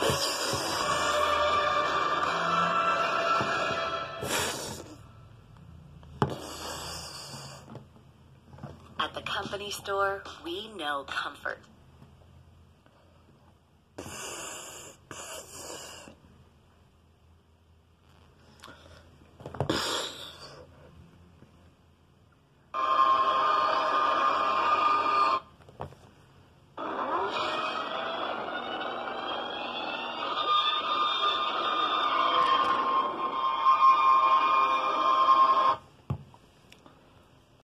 At the company store, we know comfort.